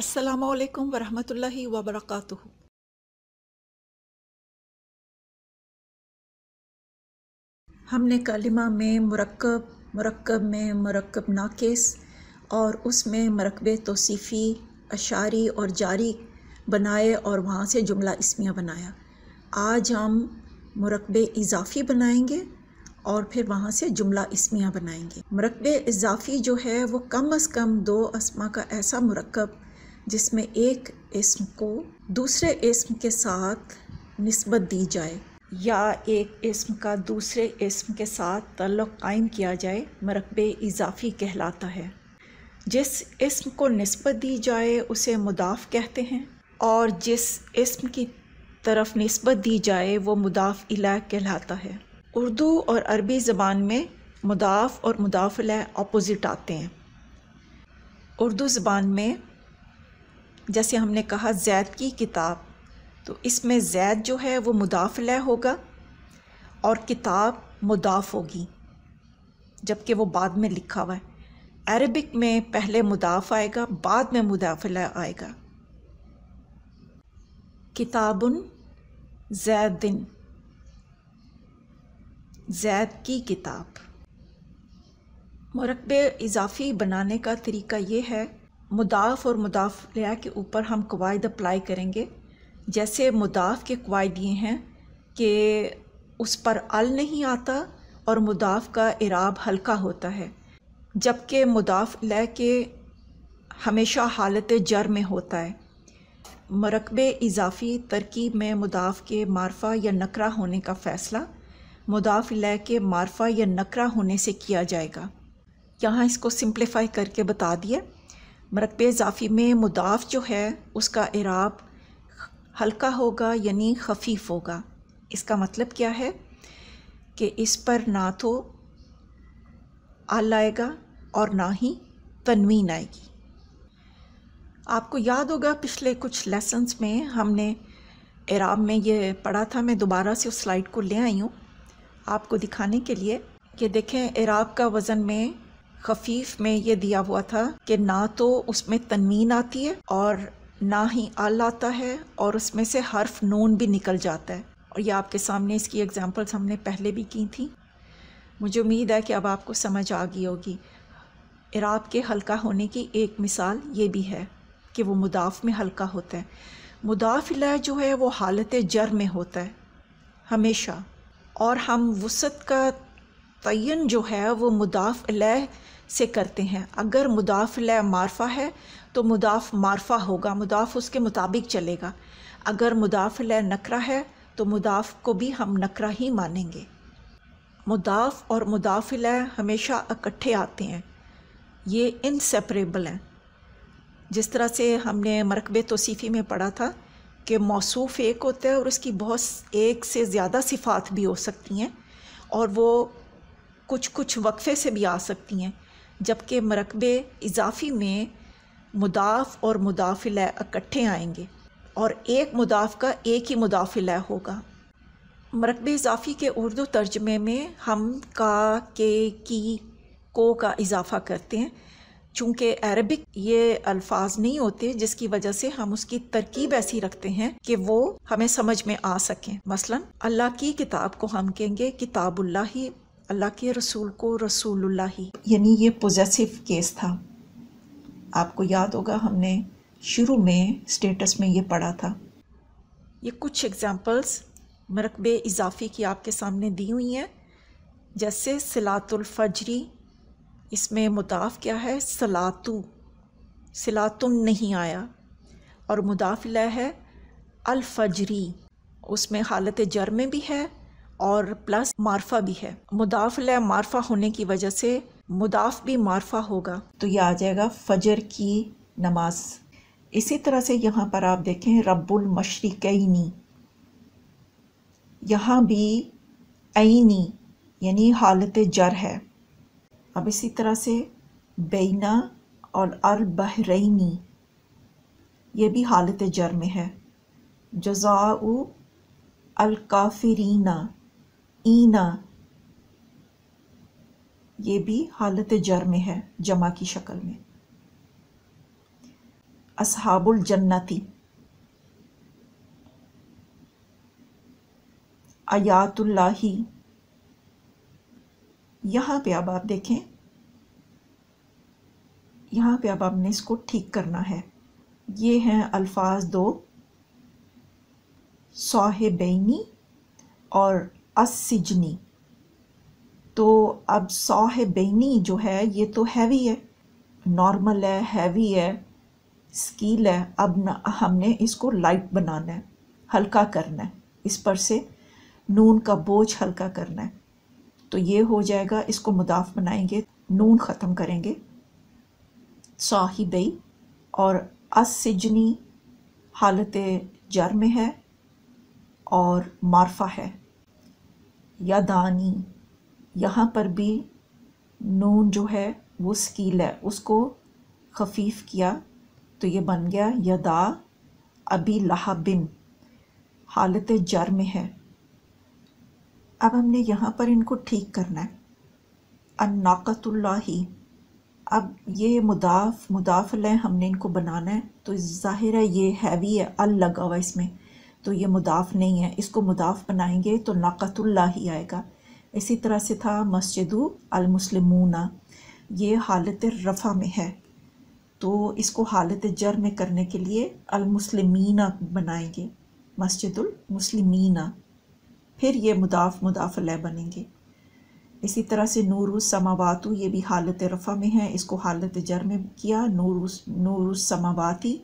अस्सलाम वालेकुम वरहमतुल्लाहि वबरकातुहू हमने कलिमा में मुरक्कब मुरक्कब में मुरक्कब नाकिस और उसमें मरकब, तोसीफ़ी, अशारी और जारी बनाए और वहाँ से जुमला इसमिया बनाया। आज हम मरकब इजाफ़ी बनाएँगे और फिर वहाँ से जुमला इसमिया बनाएँगे। मरकब इजाफ़ी जो है वो कम अज़ कम दो असमा का ऐसा मरकब जिसमें एक इसम को दूसरे इसम के साथ नस्बत दी जाए या एक इसम का दूसरे इसम के साथ तल्लुक़ कायम किया जाए, मरकब इजाफ़ी कहलाता है। जिस इसम को नस्बत दी जाए, उसे मुदाफ़ कहते हैं। और जिस इसम की तरफ़ नस्बत दी जाए, वो मुदाफ़ इला कहलाता है। उर्दू और अरबी ज़बान में मुदाफ़ और मुदाफ़ अपोज़िट आते हैं। उर्दू ज़बान में, जैसे हमने कहा, जैद की किताब तो इसमें जैद जो है, वो मुदाफ़ होगा और किताब मुदाफ़ होगी, जबकि वो बाद में लिखा हुआ है। अरबिक में पहले मुदाफ़ आएगा, बाद में मुदाफ़ आएगा। किताबुन जैदिन। जैद की किताब। मरकब इजाफ़ी बनाने का तरीका ये है, मुदाफ़ और मुदाफ़ के ऊपर हम कवायद अप्लाई करेंगे। जैसे मुदाफ़ के कवायद ये हैं कि उस पर अल नहीं आता और मुदाफ़ का इराब हल्का होता है। जबकि मुदाफ़ के हमेशा हालत जर में होता है। मरकब इजाफ़ी तरकीब में मुदाफ़ के मारफा या नकरा होने का फ़ैसला, मुदाफ़ लय के मारफा या नकरा होने से किया जाएगा। यहाँ इसको सिंप्लीफाई करके बता दिया। मरकब इजाफ़ी में मुदाफ़ जो है, उसका इराब हल्का होगा यानी खफीफ होगा। इसका मतलब क्या है? कि इस पर ना तो आल आएगा और ना ही तनवीन आएगी। आपको याद होगा पिछले कुछ लेसन्स में हमने इराब में ये पढ़ा था, मैं दोबारा से उस स्लाइड को ले आई हूँ आपको दिखाने के लिए। कि देखें इराब का वज़न में, खफीफ में ये दिया हुआ था कि ना तो उसमें तनवीन आती है और ना ही आल आता है और उसमें से हर्फ नून भी निकल जाता है। और ये आपके सामने इसकी एग्जांपल्स हमने पहले भी की थी। मुझे उम्मीद है कि अब आपको समझ आ गई होगी। इराब के हल्का होने की एक मिसाल ये भी है कि वो मुदाफ़ में हल्का होता है। मुदाफ़ जो है, वो हालत जर में होता है, हमेशा। और हम वसत का तयन जो है, वो मुदाफ़ से करते हैं। अगर मुदाफ़ मारफा है तो मुदाफ़ मारफा होगा, मुदाफ़ उसके मुताबिक चलेगा। अगर मुदाफ़ नकरा है तो मुदाफ़ को भी हम नकरा ही मानेंगे। मुदाफ़ और मुदाफ़ हमेशा इकट्ठे आते हैं। ये इनसेपरेबल हैं। जिस तरह से हमने मरकब तोसीफ़ी में पढ़ा था कि मौसूफ़ एक होता है और उसकी बहुत एक से ज़्यादा सिफ़ात भी हो सकती हैं और वो कुछ कुछ वक्फ़े से भी आ सकती हैं, जबकि मरकब इजाफ़ी में मुदाफ़ और मुदाफ़िल इकट्ठे आएँगे और एक मुदाफ़ का एक ही मुदाफ़िल होगा। मरकब इजाफ़ी के उर्दू तर्जमे में हम का, के, की को का इजाफ़ा करते हैं। चूँकि अरबिक ये अल्फाज नहीं होते, जिसकी वजह से हम उसकी तरकीब ऐसी रखते हैं कि वो हमें समझ में आ सकें। मसलन, अल्लाह की किताब को हम कहेंगे किताबुल्ला ही अल्लाह के रसूल को रसूलुल्लाह। ही यानी ये पोजेसिव केस था। आपको याद होगा हमने शुरू में स्टेटस में ये पढ़ा था। ये कुछ एग्ज़ाम्पल्स मरकब इजाफ़ी की आपके सामने दी हुई हैं, जैसे सलातुल फजरी इसमें मुदाफ़ क्या है? सलातू। सलातुन नहीं आया। और मुदाफिला है अलफजरी। उसमें हालत जर में भी है और प्लस मारफा भी है। मुदाफ़िल मारफा होने की वजह से मुदाफ़ भी मारफा होगा। तो ये आ जाएगा फजर की नमाज़। इसी तरह से यहाँ पर आप देखें रब्बुल मशरिकैनी। यहाँ भी ऐनी, यानी हालत जर है। अब इसी तरह से बेना और अल बहरैनी ये भी हालत जर में है। जजाउ अलकाफरीना, ईना, ये भी हालत जर में है, जमा की शक्ल में। असहाबुल जन्नती, आयातुल्लाही यहाँ पे अब आप देखें यहाँ पे अब आपने इसको ठीक करना है। ये हैं अल्फाज दो साहिबैनी और असिजनी तो अब साहिबैनी जो है ये तो हैवी है नॉर्मल है हैवी है स्कील है। अब न, हमने इसको लाइट बनाना है हल्का करना है। इस पर से नून का बोझ हल्का करना है। तो ये हो जाएगा, इसको मुदाफ बनाएँगे, नून ख़त्म करेंगे, साहिबई, और असिजनी हालत जर में है और मारफा है। या दानी यहाँ पर भी नून जो है, वो स्कील है, उसको खफीफ किया तो ये बन गया यदा अभी लहाबिन, हालत जर में है। अब हमने यहाँ पर इनको ठीक करना है। अन्नाकतुल्लाही। अब ये मुदाफ, मुदाफल है, हमने इनको बनाना है। तो ज़ाहिर है ये हैवी है, अल लगा हुआ इसमें। तो ये मुदाफ नहीं है। इसको मुदाफ बनाएँगे तो नाकतुल्ला ही आएगा। इसी तरह से था मस्जिद अलमुसलमूना। ये हालत रफ़ा में है। तो इसको हालत जर में करने के लिए अलमुसलमीना बनाएँगे। मस्जिदुल मुस्लिमीना फिर ये मुदाफ मुदाफ बनेंगे। इसी तरह से नूर समावातु, ये भी हालत रफ़ा में है। इसको हालत जर में किया नूर नूर समावाती।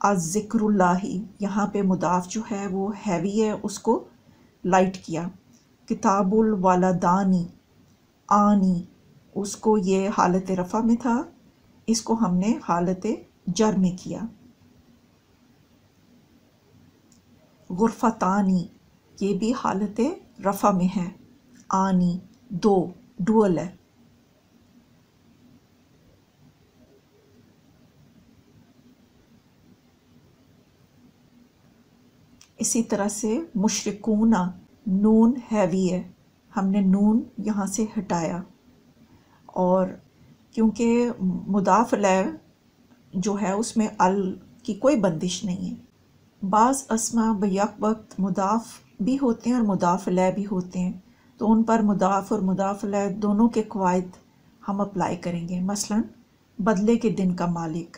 अज़िक्रुल्लाही यहाँ पे मुदाफ जो है वो हैवी है, उसको लाइट किया। किताबुल वालदानी, आनी, उसको ये हालत रफ़ा में था। इसको हमने हालत जर में किया। गुरफतानी ये भी हालत रफ़ा में है। आनी, दो, डुअल है। इसी तरह से मुशरकूना, नून हैवी है। हमने नून यहाँ से हटाया। और क्योंकि मुदाफ़ जो है उसमें अल की कोई बंदिश नहीं है। बाज़ असमा बैक वक्त मुदाफ़ भी होते हैं और मुदाफ़ भी होते हैं। तो उन पर मुदाफ़ और मुदाफ़ दोनों के कवायद हम अप्लाई करेंगे। मसलन, बदले के दिन का मालिक,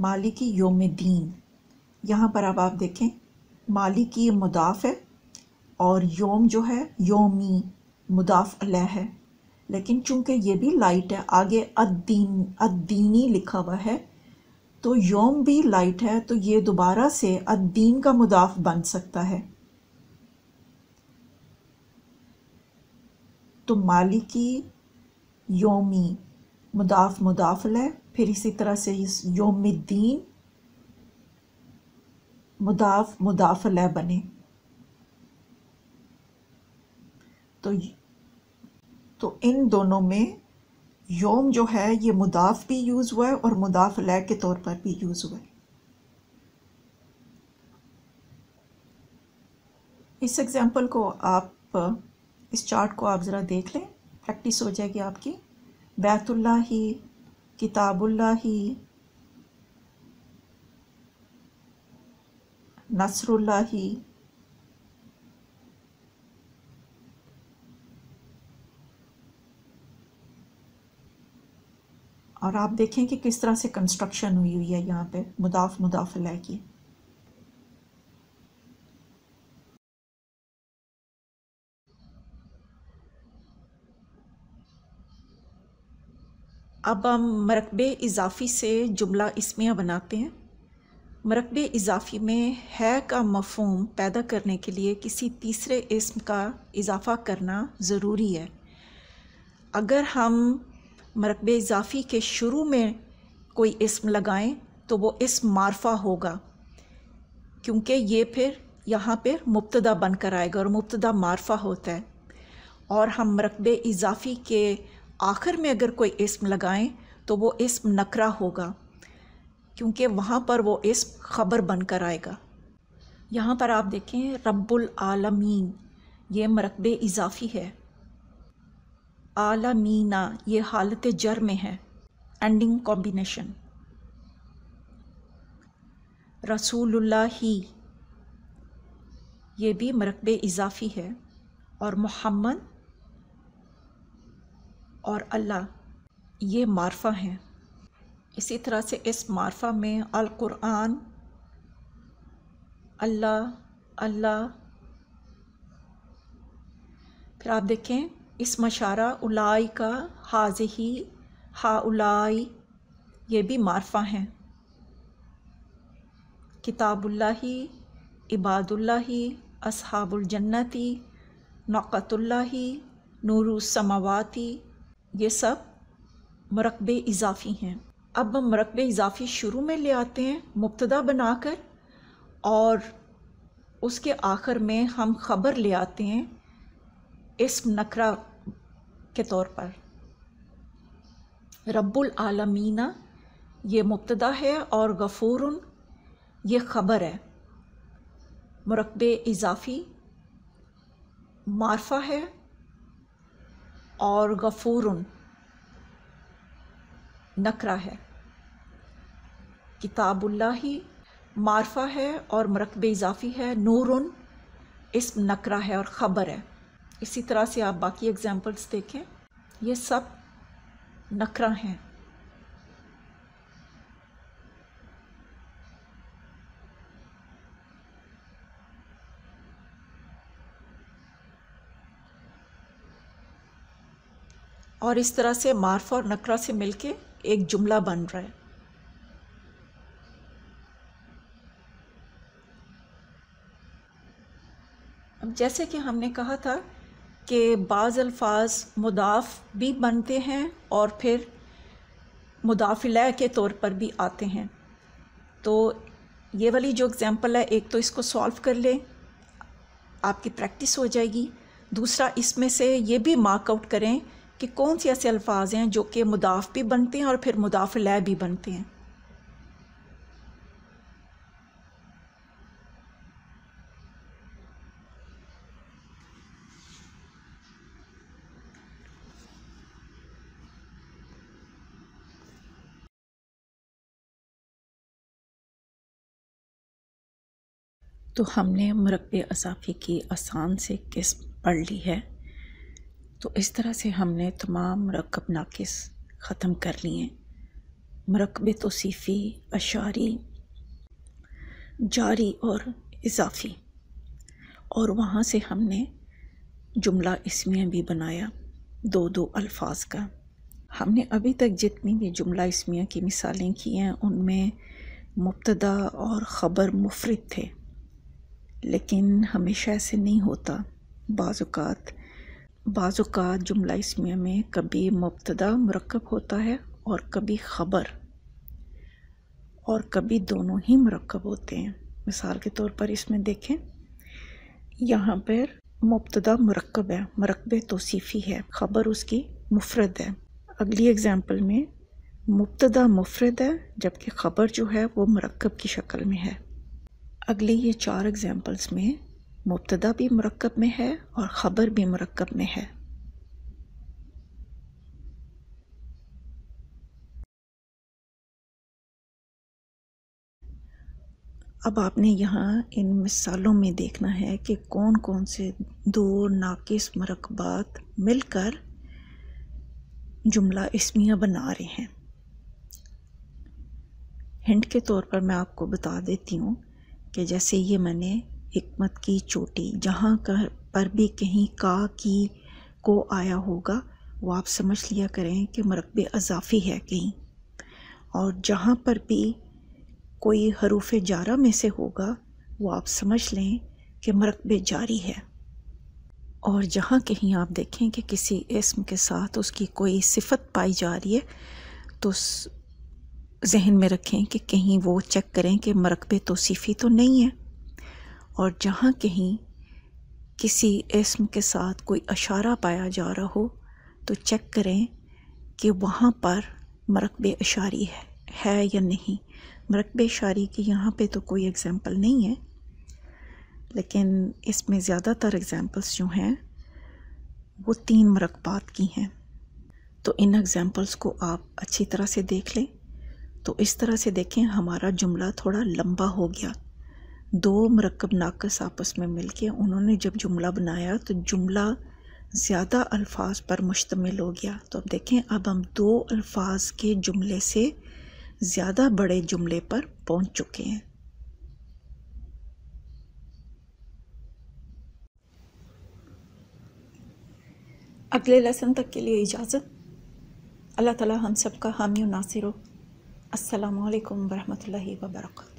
मालिकी योम दीन। यहाँ पर अब आप देखें, मालिकी मुदाफ़ है और योम जो है, योमी मुदाफ़ अलह है। लेकिन चूँकि ये भी लाइट है, आगे अद्दीन, अद्दीनी लिखा हुआ है तो योम भी लाइट है तो ये दोबारा से अद्दीन का मुदाफ़ बन सकता है। तो मालिकी योमी मुदाफ़ मुदाफ़ल है, फिर इसी तरह से इस योमद्दीन मुदाफ़ मुदाफ़ल है बने। तो तो इन दोनों में योम जो है, ये मुदाफ़ भी यूज़ हुआ है और मुदाफ़ लय के तौर पर भी यूज़ हुआ है। इस एग्ज़ाम्पल को आप इस चार्ट को आप ज़रा देख लें। प्रैक्टिस हो जाएगी आपकी। बैतुल्ला ही किताबुल्ला ही नसरुल्ला ही और आप देखें कि किस तरह से कंस्ट्रक्शन हुई हुई है यहाँ पे मुदाफ मुदाफिल की। अब हम मरकब इजाफ़ी से जुमला इसमिया बनाते हैं। मरकब इजाफ़ी में है का मफहम पैदा करने के लिए किसी तीसरे इसम का इजाफ़ा करना ज़रूरी है। अगर हम मरकब इजाफ़ी के शुरू में कोई इसम लगाएँ तो वो इसम मारफा होगा, क्योंकि ये फिर यहाँ पर मुबतदा बनकर आएगा और मुबतदा मारफा होता है। और हम मरकब इजाफ़ी के आखिर में अगर कोई इसम लगाएँ तो वो इसम नकरा होगा, क्योंकि वहाँ पर वो इसम ख़बर बनकर आएगा। यहाँ पर आप देखें, रब्बुल आलमीन, ये मरकब इजाफ़ी है। आलमीना, ये हालत जर में है। एंडिंग कॉम्बिनेशन रसूलुल्लाह, ये भी मरकब इजाफ़ी है। और मोहम्मद और अल्लाह, ये मारफा हैं। इसी तरह से इस मारफा में अल कुरान अल्लाह अल्लाह। फिर आप देखें, इस मशारा उलाई का हाजही हा उलाई ये भी मारफा हैं। किताबुल्लाही, इबादुल्लाही, असहाबुल जन्नती, नौक़तुल्लाही नूरुसमावाती ये सब मरकब इजाफ़ी हैं। अब हम मरकब इजाफ़ी शुरू में ले आते हैं, मुबतदा बनाकर, और उसके आखिर में हम ख़बर ले आते हैं, इसम नकरा के तौर पर। रब्बुल आलमीना, ये मुबतदा है और गफ़ूर ये ख़बर है। मरकब इजाफ़ी मारफा है और गफ़ूर नकरा है। किताबुल्ला ही मारफा है और मरकब इजाफ़ी है। नूर इसम नकरा है और ख़बर है। इसी तरह से आप बाकी एग्ज़ाम्पल्स देखें। ये सब नकरा हैं। और इस तरह से मार्फ और नकरा से मिलके एक जुमला बन रहा है। अब जैसे कि हमने कहा था कि बाज़ अल्फाज मुदाफ़ भी बनते हैं और फिर मुदाफ़िला के तौर पर भी आते हैं। तो ये वाली जो एग्ज़ाम्पल है, एक तो इसको सॉल्व कर लें, आपकी प्रैक्टिस हो जाएगी। दूसरा, इसमें से ये भी मार्क आउट करें कि कौन से ऐसे अल्फाज हैं जो कि मुदाफ़ भी बनते हैं और फिर मुदाफ़ लय भी बनते हैं? तो हमने मरकब असाफ़ी की आसान से किस्म पढ़ ली है। तो इस तरह से हमने तमाम मरकब नाकिस ख़त्म कर लिए मरकब तोसीफ़ी, अशारी, जारी और इजाफ़ी। और वहाँ से हमने जुमला इसमिया भी बनाया दो दो अल्फाज का। हमने अभी तक जितनी भी जुमला इसमिया की मिसालें की हैं, उनमें मुबतदा और ख़बर मुफरद थे। लेकिन हमेशा ऐसे नहीं होता। बाज़ात बाज़ात जुमला इसमिया में कभी मुबतदा मरकब होता है और कभी ख़बर और कभी दोनों ही मरकब होते हैं। मिसाल के तौर पर इसमें देखें, यहाँ पर मुबतदा मरकब है मरकब तोसीफ़ी है, ख़बर उसकी मुफरद है। अगली एग्ज़ाम्पल में मुबतदा मुफरद है, जबकि ख़बर जो है वो मरकब की शक्ल में है। अगली ये चार एग्ज़ाम्पल्स में मुबतदा भी मरकब में है और ख़बर भी मरकब में है। अब आपने यहाँ इन मिसालों में देखना है कि कौन कौन से दो नाकिस मरकबात मिलकर जुमला इसमिया बना रहे हैं। हिंट के तौर पर मैं आपको बता देती हूँ कि जैसे ये मैंने हमत की चोटी, जहाँ कर पर भी कहीं का की को आया होगा, वो आप समझ लिया करें कि मरकब अजाफ़ी है कहीं। और जहाँ पर भी कोई हरूफ जारा में से होगा, वो आप समझ लें कि मरकब जारी है। और जहाँ कहीं आप देखें कि किसी इसम के साथ उसकी कोई सिफत पाई जा रही है तो जहन में रखें कि कहीं वो चेक करें कि मरकब तोसीफ़ी तो नहीं है। और जहाँ कहीं किसी इसम के साथ कोई अशारा पाया जा रहा हो तो चेक करें कि वहाँ पर मरकब अशारी है है या नहीं। मरकब अशारी की यहाँ पे तो कोई एग्ज़ाम्पल नहीं है, लेकिन इसमें ज़्यादातर एग्ज़ाम्पल्स जो हैं, वो तीन मरकबात की हैं। तो इन एग्ज़ाम्पल्स को आप अच्छी तरह से देख लें। तो इस तरह से देखें, हमारा जुमला थोड़ा लंबा हो गया दो मरकब नाकस आपस में मिलके उन्होंने जब जुमला बनाया तो जुमला ज़्यादा अल्फाज पर मुश्तमिल हो गया। तो अब देखें, अब हम दो अल्फाज के जुमले से ज़्यादा बड़े जुमले पर पहुँच चुके हैं। अगले लेसन तक के लिए इजाज़त। अल्लाह ताला हम सब का हामी नासिर हो। अस्सलाम वालेकुम वरहमतुल्लाहि व बरकातहू